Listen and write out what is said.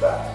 Yeah.